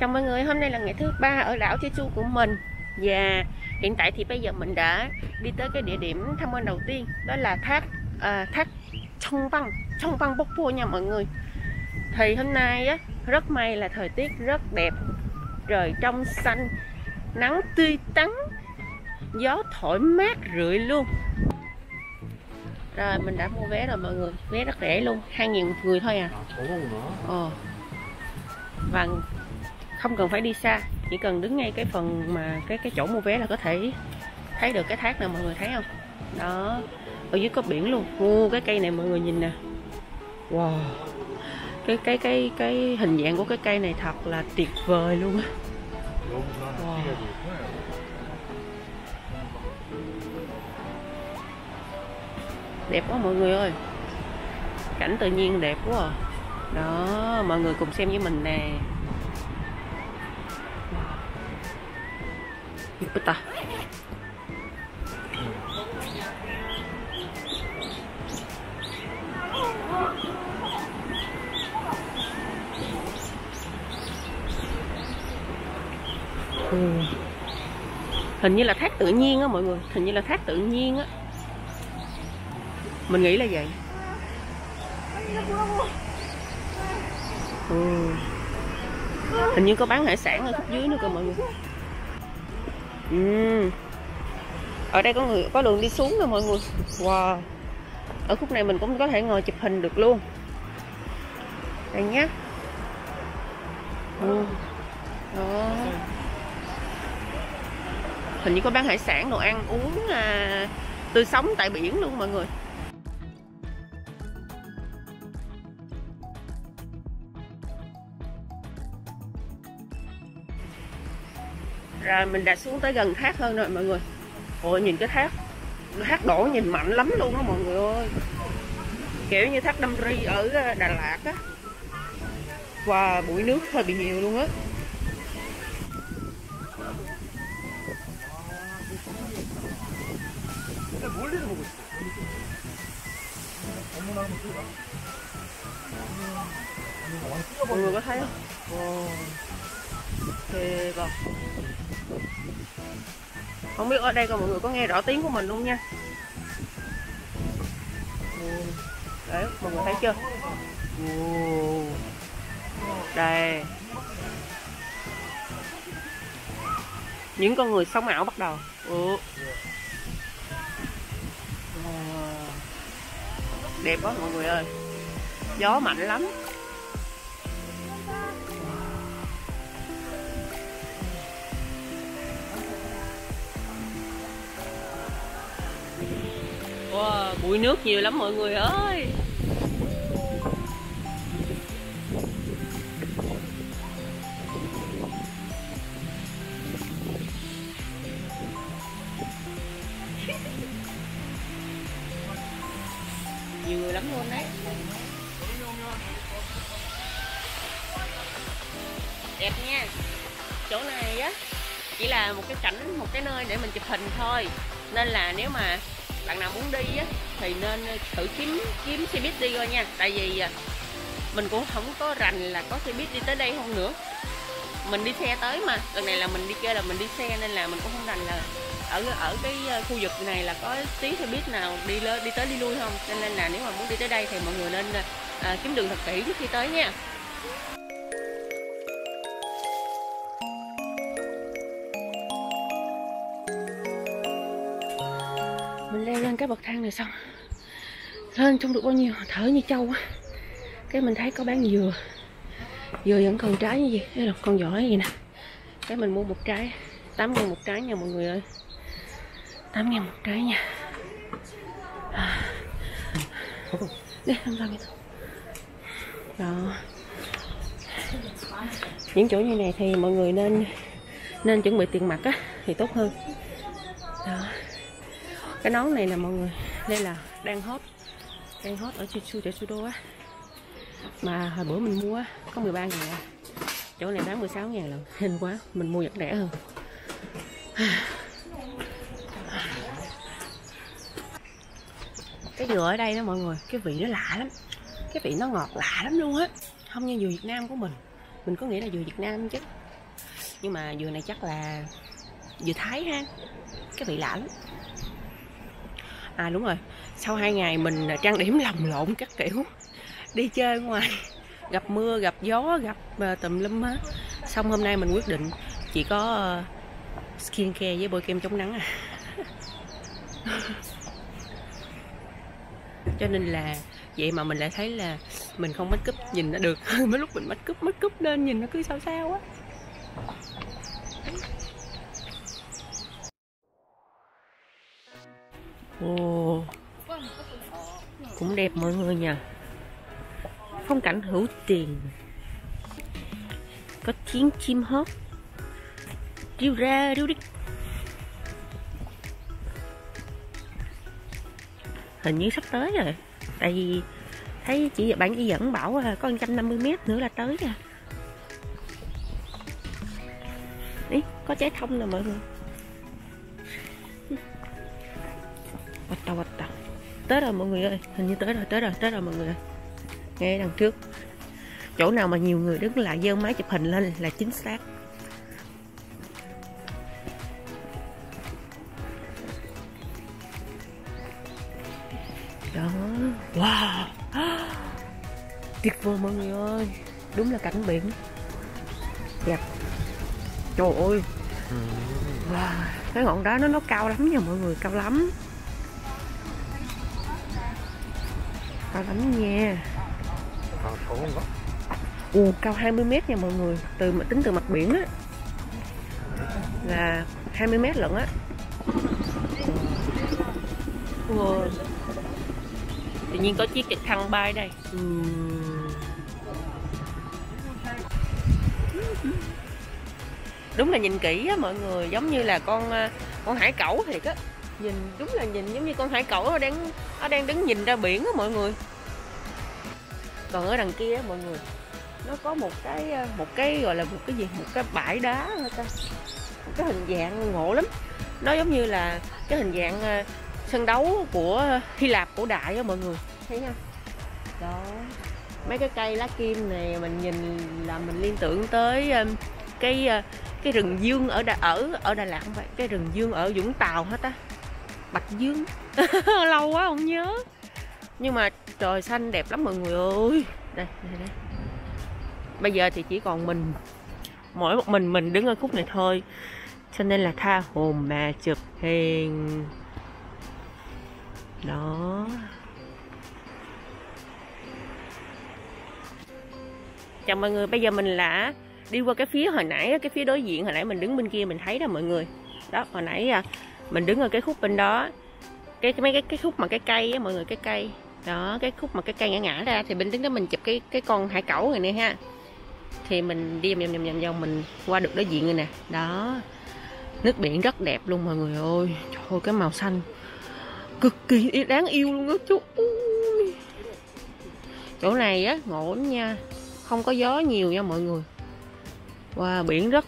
Chào mọi người, hôm nay là ngày thứ ba ở đảo Jeju của mình. Và hiện tại thì bây giờ mình đã đi tới cái địa điểm tham quan đầu tiên Đó là thác à, tháp Trong Văn, Trong Văn Bốc Vua nha mọi người. Thì hôm nay á, rất may là thời tiết rất đẹp Trời trong xanh, nắng tươi tắn Gió thổi mát rượi luôn. Rồi mình đã mua vé rồi mọi người Vé rất rẻ luôn, 2.000 một người thôi à. Ồ. Ờ. Và không cần phải đi xa, chỉ cần đứng ngay cái phần mà cái cái chỗ mua vé là có thể thấy được cái thác nè mọi người thấy không? Đó, ở dưới có biển luôn. Ngu cái cây này mọi người nhìn nè. Wow. Cái cái cái cái hình dạng của cái cây này thật là tuyệt vời luôn á. Wow. đẹp quá mọi người ơi. Cảnh tự nhiên đẹp quá à. đó, mọi người cùng xem với mình nè. 이쁘다. Ừ. Hình như là thác tự nhiên á mọi người, hình như là thác tự nhiên á. Mình nghĩ là vậy. Ừ. Hình như có bán hải sản ở khúc dưới nữa cơ mọi người. Ừ. Ở đây có người có đường đi xuống rồi mọi người. Wow. Ở khúc này mình cũng có thể ngồi chụp hình được luôn. Đây nhé. Ừ. Đó. Hình như có bán hải sản, đồ ăn uống à, tươi sống tại biển luôn mọi người. à, mình đã xuống tới gần thác hơn rồi mọi người. Ôi nhìn cái thác. Thác đổ nhìn mạnh lắm luôn đó mọi người ơi. Kiểu như thác đâm ri ở ờ, đà lạt á. Và wow, bụi nước hơi bị nhiều luôn á. Mọi người có thấy không? Ồ, không biết ở đây còn mọi người có nghe rõ tiếng của mình không nha? Đấy, mọi người thấy chưa? Đây. Những con người sống ảo bắt đầu. Ừ. Đẹp quá mọi người ơi. Gió mạnh lắm. Wow, bụi nước nhiều lắm mọi người ơi. Nhiều người lắm luôn đấy. Đẹp nha. Chỗ này á Chỉ là một cái cảnh, một cái nơi để mình chụp hình thôi. Nên là nếu mà bạn nào muốn đi á thì nên ờ, thử kiếm kiếm xe buýt đi coi nha. Tại vì ờ, mình cũng không có rành là có xe buýt đi tới đây không nữa. Mình đi xe tới mà lần này là mình đi chơi là mình đi xe nên là mình cũng không rành là ở ở cái ờ, khu vực này là có tí xe buýt nào đi lên đi tới đi lui không. Cho nên là nếu mà muốn đi tới đây thì mọi người nên à, kiếm đường thật kỹ trước khi tới nha. Cái bậc thang này xong. Lên không được bao nhiêu? Thở như trâu quá cái mình thấy có bán dừa. Dừa vẫn còn trái như gì? Đây là con giỏ gì nè. Cái mình mua một trái. 8 ngàn một trái nha mọi người ơi. 8 ngàn một trái nha. À. đây, không sao vậy đó. Những chỗ như này thì mọi người nên nên chuẩn bị tiền mặt á, thì tốt hơn. Đó cái nón này nè mọi người, đây là đang hot đang hot ở Chichu Jeju á. Mà hồi bữa mình mua có 13 ngàn à. chỗ này bán 16 ngàn lần hình quá, mình mua vẫn rẻ hơn. Cái dừa ở đây đó mọi người, cái vị nó lạ lắm, cái vị nó ngọt lạ lắm luôn á. Không như dừa Việt Nam của mình mình có nghĩ là dừa Việt Nam chứ. Nhưng mà dừa này chắc là dừa thái ha, cái vị lạ lắm à đúng rồi. Sau hai ngày mình trang điểm lầm lộn các kiểu. Đi chơi ngoài, gặp mưa, gặp gió, gặp ờ, tùm lum hết. Xong hôm nay mình quyết định chỉ có ờ, skin care với bôi kem chống nắng à. Cho nên là vậy mà mình lại thấy là mình không make up nhìn nó được. Mấy lúc mình make up make up lên nhìn nó cứ sao sao á. Cũng đẹp mọi người nha phong cảnh hữu tiền. Có tiếng chim hót. Riu ra riu đi. Hình như sắp tới rồi. Tại vì thấy chị bạn chỉ dẫn bảo là có 150 mét nữa là tới à. nha, Ý, có trái thông nè mọi người. Bạch tàu bạch tàu Tới rồi mọi người ơi Hình như tới rồi tới rồi tới rồi mọi người ơi. Ngay đằng trước. Chỗ nào mà nhiều người đứng lại giơ máy chụp hình lên là chính xác. Đó. Wow. Tuyệt vời mọi người ơi. Đúng là cảnh biển. Đẹp. Trời ơi. Wow. Cái ngọn đá nó nó cao lắm nha mọi người Cao lắm to lắm nha. Ồ, ừ, cao 20 mét nha mọi người. Từ tính từ mặt biển á. Là 20 mét lận á. Wow. tự nhiên có chiếc trực thăng bay đây. Đúng là nhìn kỹ á mọi người giống như là con ờ, con hải cẩu thiệt á nhìn đúng là nhìn giống như con hải cẩu nó đang nó đang đứng nhìn ra biển á mọi người. Còn ở đằng kia á mọi người nó có một cái à, một cái gọi là một cái gì? Một cái bãi đá ta? Một cái hình dạng ngộ lắm. Nó giống như là cái hình dạng à, sân đấu của Hy Lạp cổ đại á mọi người. Thấy nha đó. Mấy cái cây lá kim này mình nhìn là mình liên tưởng tới um, cái cái rừng dương ở Đà, ở ở Đà Lạt không phải? Cái rừng dương ở Vũng Tàu hết á Bạch Dương. Lâu quá không nhớ. Nhưng mà trời xanh đẹp lắm mọi người ơi. Đây đây đây. Bây giờ thì chỉ còn mình. Mỗi một mình mình đứng ở khúc này thôi. Cho nên là tha hồn mà chụp hình. Đó. Chào mọi người, bây giờ mình là đi qua cái phía hồi nãy cái phía đối diện, hồi nãy mình đứng bên kia mình thấy đó mọi người. Đó, hồi nãy à, mình đứng ở cái khúc bên đó, cái mấy cái cái khúc mà cái cây á, mọi người, cái cây. Đó, cái khúc mà cái cây ngã ngã ra, thì bên đứng đó mình chụp cái cái con hải cẩu này nè ha. Thì mình đi vòng vòng vòng vòng mình qua được đối diện rồi nè. Đó, nước biển rất đẹp luôn mọi người ơi. Trời ơi, cái màu xanh. Cực kỳ đáng yêu luôn đó chú Ui. chỗ này á, ngộ lắm nha. Không có gió nhiều nha mọi người. Wow, biển rất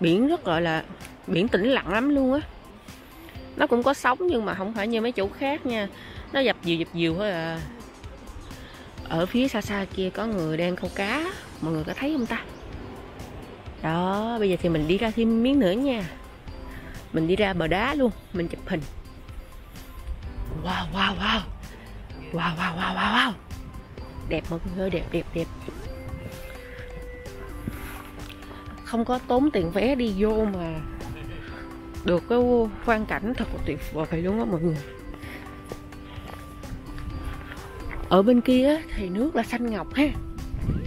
biển rất gọi là, biển tĩnh lặng lắm luôn á nó cũng có sóng nhưng mà không phải như mấy chỗ khác nha. Nó dập dìu dập dìu thôi à. Ở phía xa xa kia có người đang câu cá. Mọi người có thấy không ta? Đó bây giờ thì mình đi ra thêm miếng nữa nha. Mình đi ra bờ đá luôn mình chụp hình. Wow wow wow. Wow wow wow wow, wow. đẹp mọi người đẹp đẹp đẹp. Không có tốn tiền vé đi vô mà được cái quang cảnh thật là tuyệt vời luôn á mọi người? Ở bên kia thì nước là xanh ngọc ha.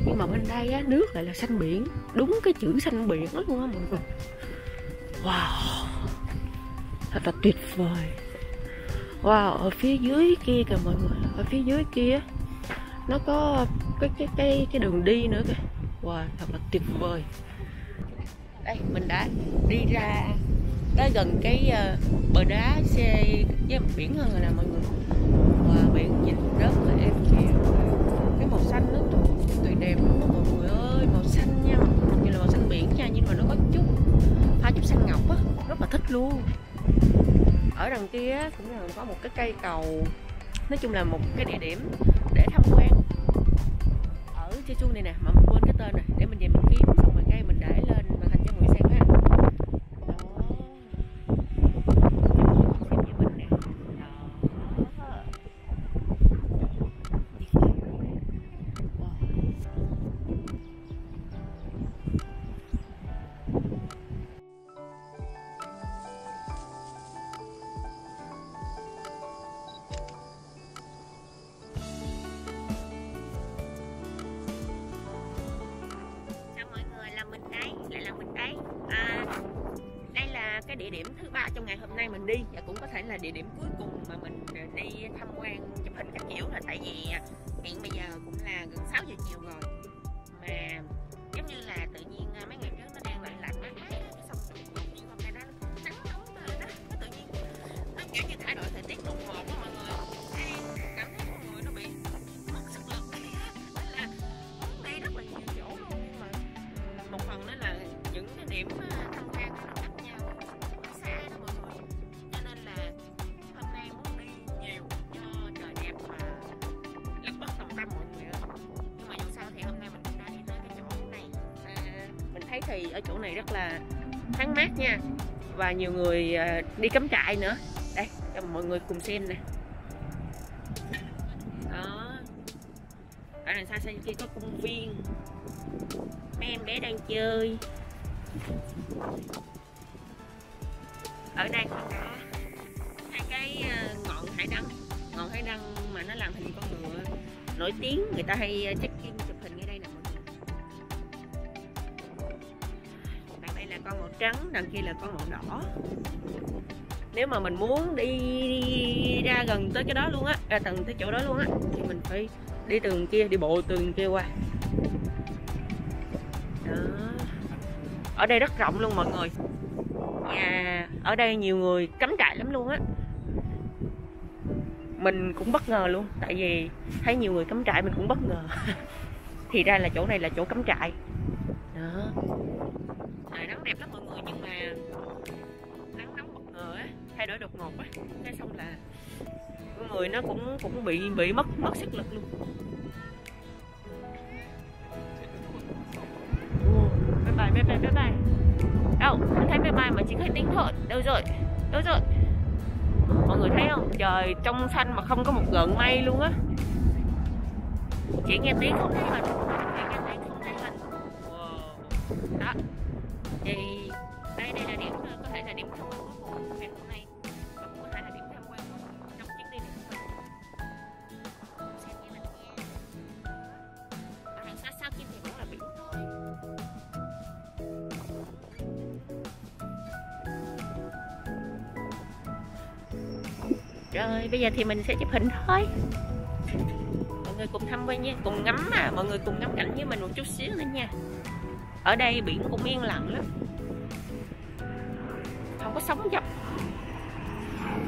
Nhưng mà bên đây á, nước lại là xanh biển. Đúng cái chữ xanh biển đó luôn á mọi người. Wow. Thật là tuyệt vời. Wow ở phía dưới kia kìa mọi người. Ở phía dưới kia nó có cái cái cái cái đường đi nữa kìa. Wow thật là tuyệt vời. Đây mình đã đi ra tới gần cái uh, bờ đá xe với biển hơn rồi nè mọi người. Và biển nhìn rất là êm dịu. Cái màu xanh nó tuyệt đẹp luôn đó mọi người ơi màu xanh nha. Mặc dù là màu xanh biển nha nhưng mà nó có chút pha chút xanh ngọc á rất là thích luôn. Ở đằng kia cũng là có một cái cây cầu. Nói chung là một cái địa điểm để tham quan. Ở Jeju này nè mà mình quên cái tên này để mình về mình kiếm. Thứ ba trong ngày hôm nay mình đi. Và cũng có thể là địa điểm cuối cùng mà mình ờ, đi tham quan chụp hình các kiểu là tại vì à, hiện bây giờ cũng là gần 6 giờ chiều rồi. Mà, giống như là tự nhiên à, mấy ngày thì ở chỗ này rất là thoáng mát nha. Và nhiều người à, đi cắm trại nữa. Đây, cho mọi người cùng xem nè. Đó. Ở đằng xa xa kia có công viên. Mấy em bé đang chơi. Ở đây còn có hai cái à, ngọn hải đăng. Ngọn hải đăng mà nó làm hình con ngựa nổi tiếng. Người ta hay à, check in chụp hình. Con màu trắng, đằng kia là con màu đỏ. Nếu mà mình muốn đi ra gần tới cái đó luôn á, ra tầng tới chỗ đó luôn á, thì mình phải đi từ kia, đi bộ từ kia qua. Đó. Ở đây rất rộng luôn mọi người. Nhà, ở đây nhiều người cắm trại lắm luôn á. Mình cũng bất ngờ luôn, tại vì thấy nhiều người cắm trại mình cũng bất ngờ. Thì ra là chỗ này là chỗ cắm trại đẹp lắm mọi người, nhưng mà nắng nóng bất ngờ á, thay đổi đột ngột á. Cái xong là mọi người nó cũng cũng bị bị mất mất sức lực luôn. Bye bye bye bye bye bye. Đâu không thấy bye bye mà chỉ thấy tiếng thôi. Đâu rồi đâu rồi? Mọi người thấy không? Trời, trong xanh mà không có một gợn mây luôn á. Chỉ nghe tiếng không thấy hình rồi bây giờ thì mình sẽ chụp hình thôi. Mọi người cùng tham quan nha, cùng ngắm à mọi người cùng ngắm cảnh với mình một chút xíu nữa nha. Ở đây biển cũng yên lặng lắm. Không có sóng dập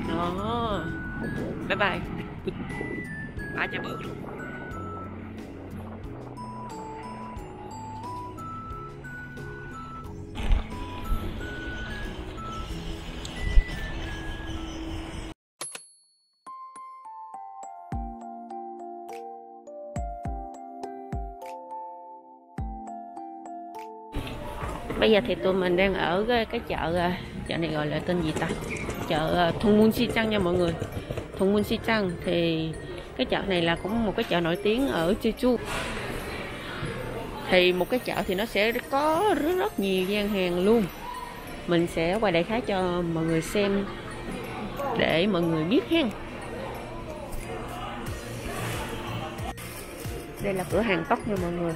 đó. Bye bye. À chào bự bây giờ thì tụi mình đang ở cái, cái chợ à, chợ này gọi là tên gì ta? Chợ à, Thung Mun Si Trăng nha mọi người. Thung Mun Si Trăng thì cái chợ này là cũng một cái chợ nổi tiếng ở Jeju. Thì một cái chợ thì nó sẽ có rất, rất nhiều gian hàng luôn. Mình sẽ quay đại khái cho mọi người xem để mọi người biết hen. Đây là cửa hàng tóc nha mọi người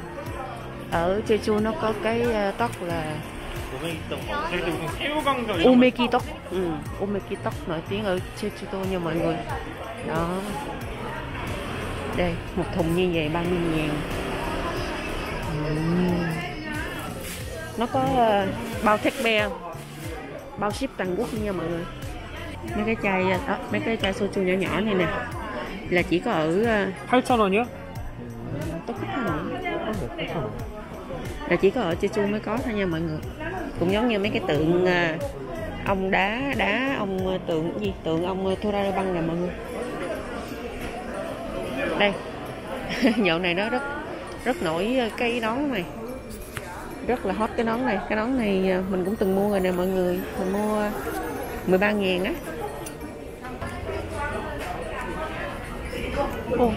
ở Jeju nó có cái ờ, tóc là umeki tóc. Ừ, umeki tóc nổi tiếng ở Jeju nha mọi người. Đó. Đây một thùng như vậy 30 ngàn. Ừ. nó có uh, bao thép be bao ship toàn quốc nha mọi người. Mấy cái chai ờ, đó, mấy cái chai soju nhỏ nhỏ này nè. Là chỉ có ở hai sao rồi nhớ tốt khách hàng là chỉ có ở Jeju mới có thôi nha mọi người. Cũng giống như mấy cái tượng à, ông đá đá ông à, tượng gì? Tượng ông à, Thora băng nè mọi người. Đây. Nhậu này nó rất rất nổi cái nón này. Rất là hot cái nón này. Cái nón này mình cũng từng mua rồi nè mọi người. Mình mua 13 ngàn á. Ồ,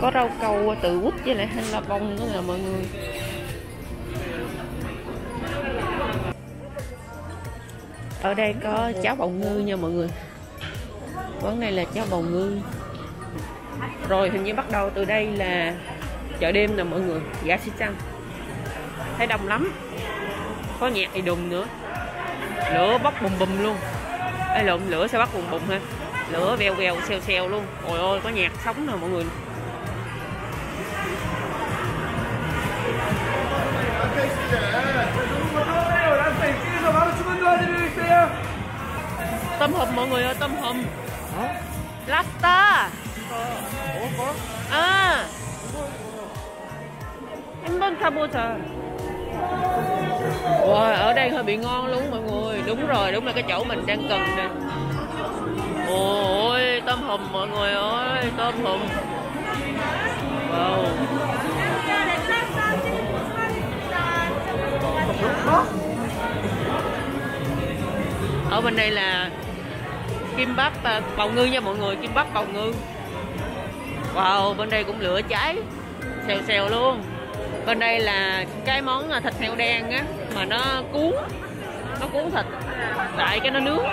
có rau câu tự quýt với lại hành là bông nữa nè mọi người. Ở đây có cháo bầu ngư nha mọi người. Món này là cháo bầu ngư. Rồi, hình như bắt đầu từ đây là chợ đêm nè mọi người. Giá xí chăng. Thấy đông lắm. Có nhạc thì đùng nữa. Lửa bốc bùm bùm luôn. Ê, lộn, lửa sẽ bắt bùng bùng ha. Lửa veo veo xèo xèo luôn. Ôi ôi có nhạc sống nè mọi người tôm hùm mọi người ơi tôm hùm Hả? lobster Ủa có? à. Em bên Campuchia Wow, ở đây hơi bị ngon luôn mọi người. Đúng rồi, đúng là cái chỗ mình đang cần nè. Ôi, tôm hùm mọi người ơi Tôm hùm Wow Ở bên đây là Kim bắp bầu à, bào ngư nha mọi người Kim bắp bào ngư. Wow, bên đây cũng lửa cháy Xèo xèo luôn. Bên đây là cái món à, thịt heo đen á Mà nó cuốn Nó cuốn thịt. Tại cái nó nướng.